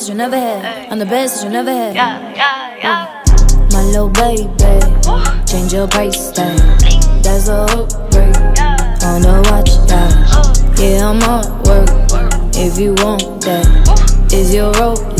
that you never had. I'm the best that you never had. Yeah, yeah, yeah. Mm. My little baby, change your price tag. That's a upgrade on the watch, yeah. Yeah, I'm on work. If you want that, is your rope?